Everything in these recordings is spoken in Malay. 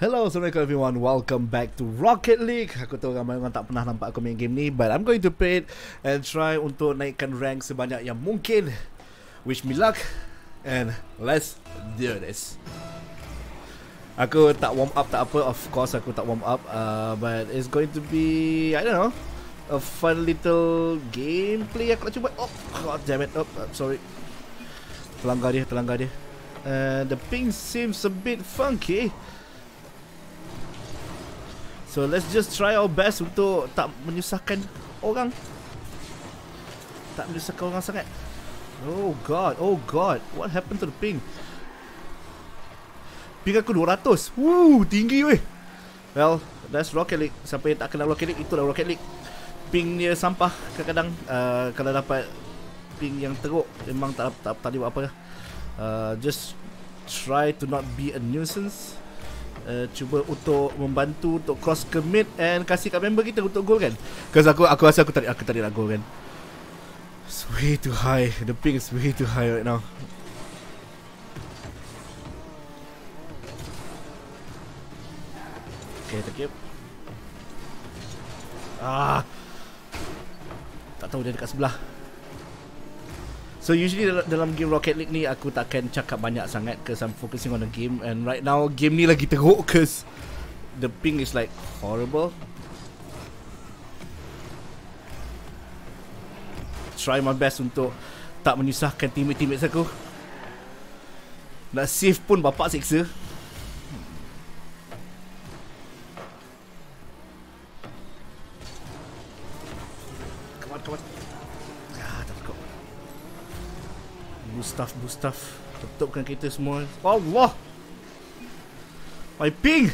Hello, Assalamualaikum everyone. Welcome back to Rocket League. Aku tahu ramai orang tak pernah nampak aku main game ni, but I'm going to play it and try untuk naikkan rank sebanyak yang mungkin. Wish me luck and let's do this. Aku tak warm up tak apa, of course aku tak warm up, uh, but it's going to be I don't know a fun little gameplay aku nak cuba. Oh, god damn it. Oh, uh, sorry. Terlanggar dia, terlanggar dia. Uh, the ping seems a bit funky. So let's just try our best untuk tak menyusahkan orang. Tak menyusahkan orang sangat. Oh god, oh god. What happened to the ping? Ping aku 200. Woo, tinggi weh. Well, that's Rocket League. Siapa yang tak kenal Rocket League, itulah Rocket League. Ping dia sampah kadang-kadang. Uh, kalau dapat ping yang teruk, memang tak, tak, tak, tak buat apa. Uh, just try to not be a nuisance uh, cuba untuk membantu untuk cross ke mid and kasih kat member kita untuk goal kan? Because aku aku rasa aku tadi aku tadi nak goal kan? It's way too high. The ping is way too high right now. Okay, thank you. Ah. Tak tahu dia dekat sebelah So usually dalam, game Rocket League ni aku takkan cakap banyak sangat cause I'm focusing on the game and right now game ni lagi teruk cause the ping is like horrible. Try my best untuk tak menyusahkan teammate-teammate aku. Nak save pun bapak siksa. Stuff, boost stuff. Tutupkan kereta semua. Allah! My ping!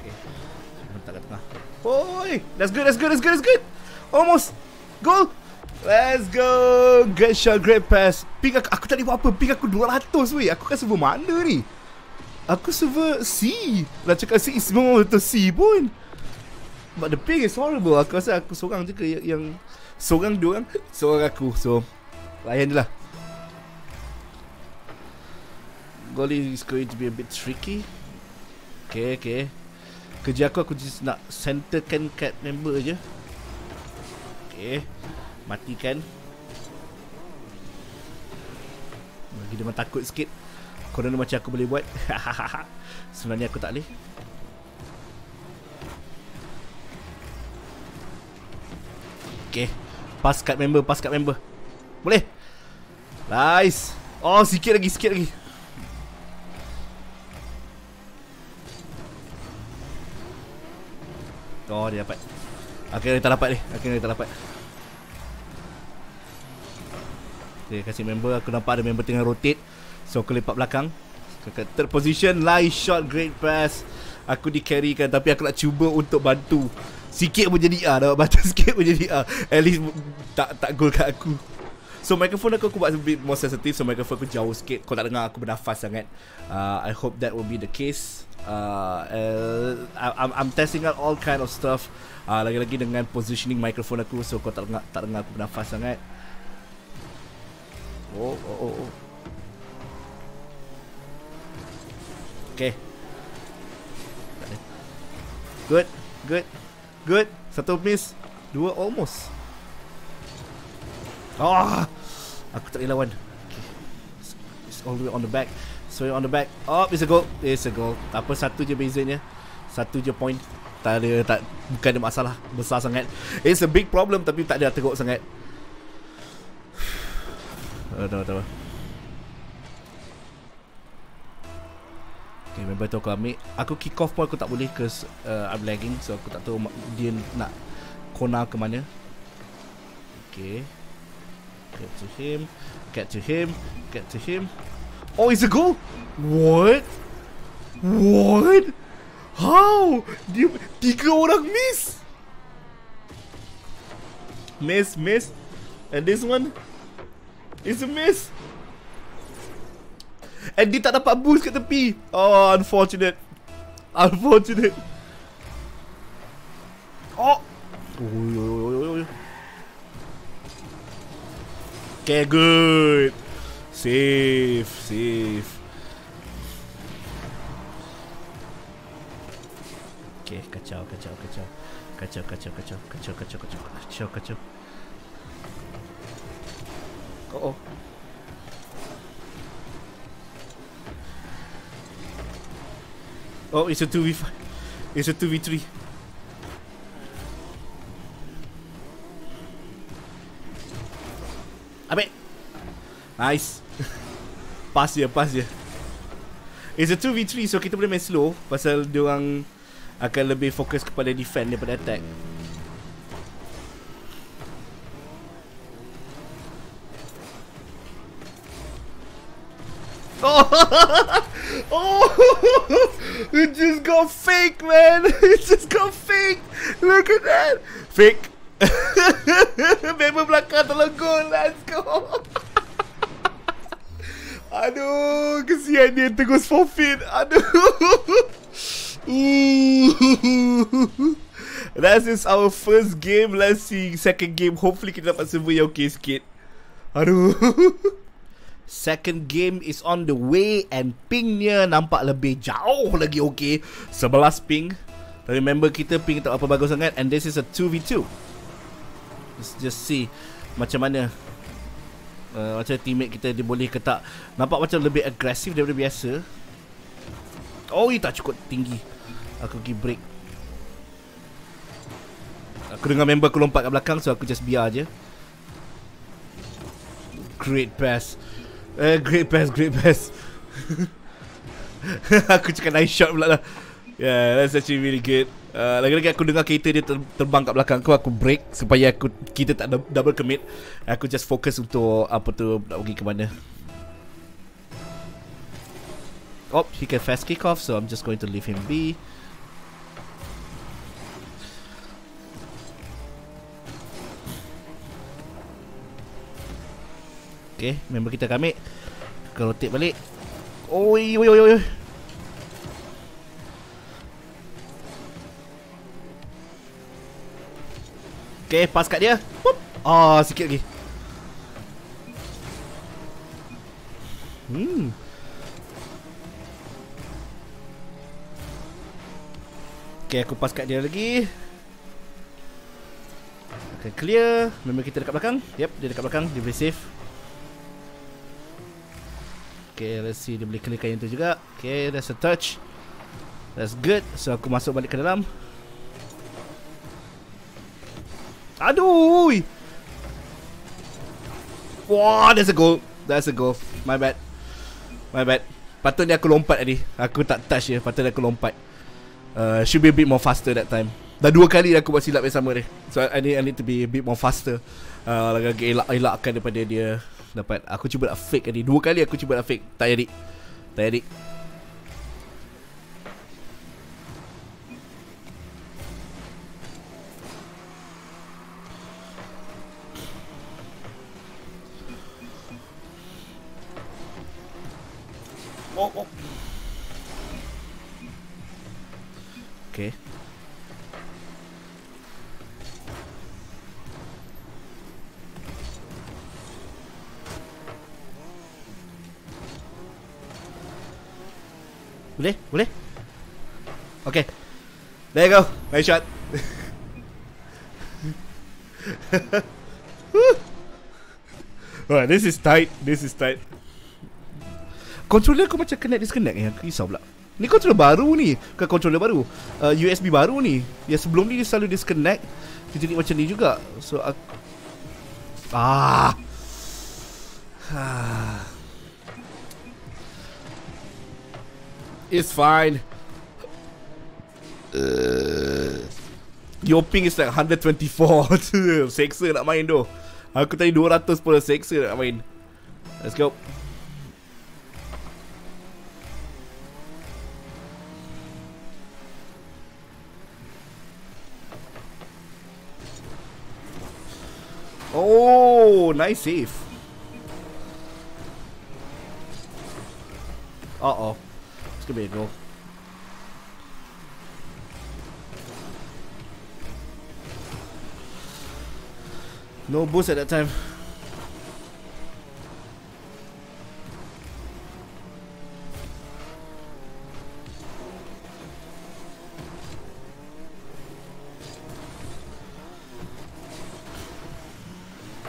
Okay. Letak kat tengah. Oi! That's good, that's good, that's good, that's good! Almost! Goal! Let's go! Great shot, great pass. Ping aku, aku tadi buat apa? Ping aku 200 weh. Aku kan server mana ni? Aku server C. Lah cakap C memang betul C pun. But the ping is horrible. Aku rasa aku seorang je ke yang, yang seorang dua orang seorang aku. So layan je lah. Goalie is going to be a bit tricky. Okay, okay. Kerja aku aku just nak centerkan cat member je. Okay. Matikan. Bagi dia takut sikit. Korang macam aku boleh buat. Sebenarnya aku tak boleh. Okay. Pass kat member Pass kat member. Boleh? Nice. Oh sikit lagi Sikit lagi. Oh dia dapat. Akhirnya kita dapat ni. Akhirnya kita dapat. Okay kasih member. Aku nampak ada member tengah rotate. So aku lepak belakang. Third position Nice shot Great pass. Aku di carrykan Tapi aku nak cuba untuk bantu Sikit pun jadi A Dapat bantu sikit pun jadi A. At least Tak tak gol kat aku. So microphone aku aku buat a bit more sensitive. So microphone aku jauh sikit. Kau tak dengar aku bernafas sangat. Uh, I hope that will be the case. Uh, uh, I'm, I'm testing out all kind of stuff. Uh, Lagi-lagi dengan positioning microphone aku. So kau tak dengar, tak dengar aku bernafas sangat. Oh oh oh, oh. Okay. Good Good Good. Satu miss Dua almost. Ah, Aku tak lawan. Okay. it's, all the way on the back. So on the back. Oh it's a goal. It's a goal. Tak apa satu je bezanya Satu je point. Tak ada tak, Bukan ada masalah. Besar sangat. It's a big problem Tapi tak ada teruk sangat. Aduh, aduh. Okay, member tu aku ambil Aku kick off pun aku tak boleh Cause uh, I'm lagging So aku tak tahu Dia nak Kona ke mana. Okay. Get to him. Get to him. Get to him. Oh it's a goal? What? What? How? Dia Tiga orang miss? Miss Miss. And this one It's a miss And dia tak dapat boost kat tepi. Oh unfortunate. Unfortunate. Oh. Okay good. Safe Safe. Okay kacau kacau kacau. Kacau kacau kacau. Kacau kacau kacau. Kacau kacau. Oh oh Oh, it's a 2v5. It's a 2v3. Ambil. Nice. pass dia, pass dia. It's a 2v3 so kita boleh main slow pasal dia orang akan lebih fokus kepada defend daripada attack. Got fake, man. It just got fake. Look at that. Fake. Member belakang tolong go. Let's go. Aduh, kesian dia terus forfeit. Aduh. That is our first game. Let's see second game. Hopefully kita dapat server yang okay sikit. Aduh. Second game is on the way and pingnya nampak lebih jauh lagi okay. 11 ping. Tapi member kita ping tak apa bagus sangat and this is a 2v2. Let's just see macam mana uh, macam teammate kita dia boleh ke tak. Nampak macam lebih agresif daripada biasa. Oh, ini tak cukup tinggi. Aku pergi break. Aku dengar member aku lompat kat belakang so aku just biar je. Great pass. Eh, great pass, great pass. aku cakap nice shot pula lah. Yeah, that's actually really good. Uh, lagi-lagi aku dengar kereta dia ter- terbang kat belakang aku, aku break supaya aku kita tak double commit. Aku just fokus untuk apa tu nak pergi ke mana. Oh, he can fast kick off, so I'm just going to leave him be. Okay, member kita kami. Kita rotate balik. Oi, oi, oi, oi Okay, pas kat dia. Pup. Oh, sikit lagi. Hmm. Okay, aku pas kat dia lagi. Okay, clear. Member kita dekat belakang. Yep, dia dekat belakang. Dia boleh save Okay, let's see dia boleh clearkan yang tu juga. Okay, that's a touch. That's good. So aku masuk balik ke dalam. Aduh! Wah, that's a goal. That's a goal. My bad. My bad. Patutnya aku lompat tadi. Aku tak touch je. Patutnya aku lompat. Uh, should be a bit more faster that time. Dah dua kali aku buat silap yang sama ni. So I need, I need to be a bit more faster. Uh, lagi elak-elakkan daripada dia dapat. Aku cuba nak fake tadi dua kali aku cuba nak fake. Tak jadi. Tak jadi Boleh? Boleh? Okay. There you go. Nice shot. Alright, this is tight. This is tight. Controller aku macam connect disconnect. Ya Risau pula. Ni controller baru ni. Bukan controller baru? Uh, USB baru ni. Yang sebelum ni dia selalu disconnect. Dia jadi macam ni juga. So aku Ah. Ah It's fine. Uh, your ping is like 124 Seksa nak main tu Aku tadi 200 pun seksa nak main Let's go Oh, nice save. Uh-oh. No boost at that time.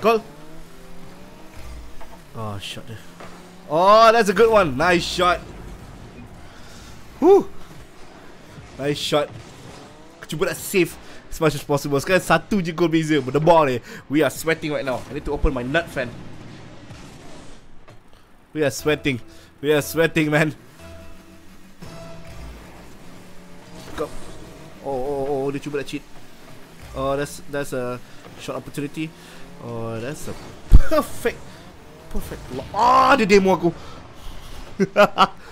Call. Ah, oh, shot. Oh, that's a good one. Nice shot. Whew. Nice shot. Cuba nak save as much as possible. Sekarang satu je goal beza. Berdebar ni. We are sweating right now. I need to open my nut fan. We are sweating. We are sweating, man. Go. Oh, oh, oh, dia cuba nak cheat. Oh, that's that's a shot opportunity. Oh, that's a perfect, perfect. Ah, dia demo aku.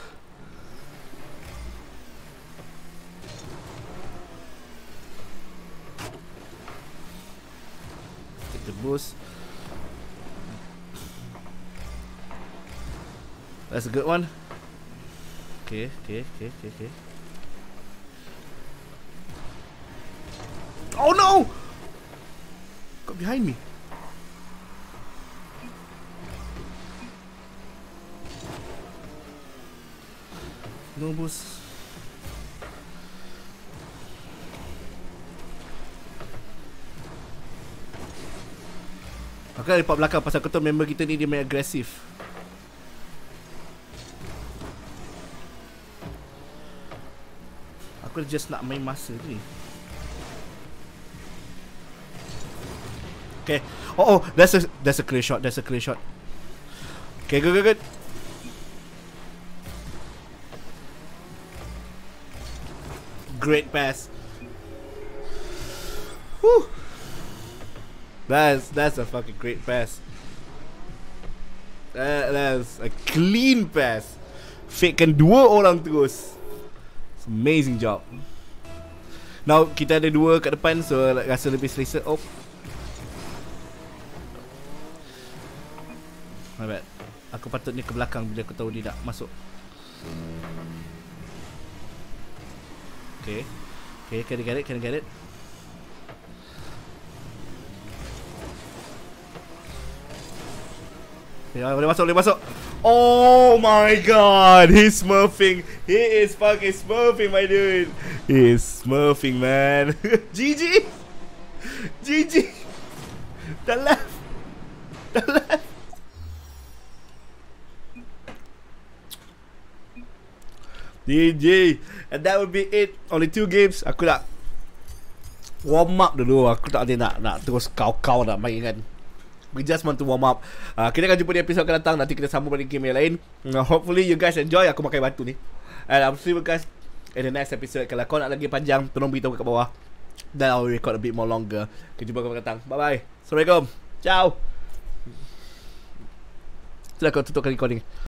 boost. That's a good one. Okay, okay, okay, okay, okay. Oh no! Got behind me. No boost. Aku nak lipat belakang pasal aku tahu member kita ni dia main agresif. Aku just nak main masa ni. Okay. Oh, oh, that's a that's a clear shot. That's a clear shot. Okay, good, good, good. Great pass. Whew. That's that's a fucking great pass. That, that's a clean pass. Fakekan dua orang terus. It's amazing job. Now kita ada dua kat depan so rasa lebih selesa. Oh. My bad. Aku patutnya ke belakang bila aku tahu dia nak masuk. Okay. Okay, can I get it? Can I get it? Ah, boleh masuk, boleh masuk. Oh my god, he's smurfing. He is fucking smurfing, my dude. He is smurfing, man. GG. GG. The left. The left. GG. And that would be it. Only two games. Aku nak warm up dulu. Aku tak nak nak terus kau-kau nak main kan. We just want to warm up. Uh, kita akan jumpa di episod akan datang. Nanti kita sambung pada game yang lain. Uh, hopefully you guys enjoy. Aku pakai batu ni. And I'll see you guys in the next episode. Kalau kau nak lagi panjang, tolong beritahu kat bawah. Then I'll record a bit more longer. Kita jumpa akan datang. Bye bye. Assalamualaikum. Ciao. Sudah kau tutupkan recording.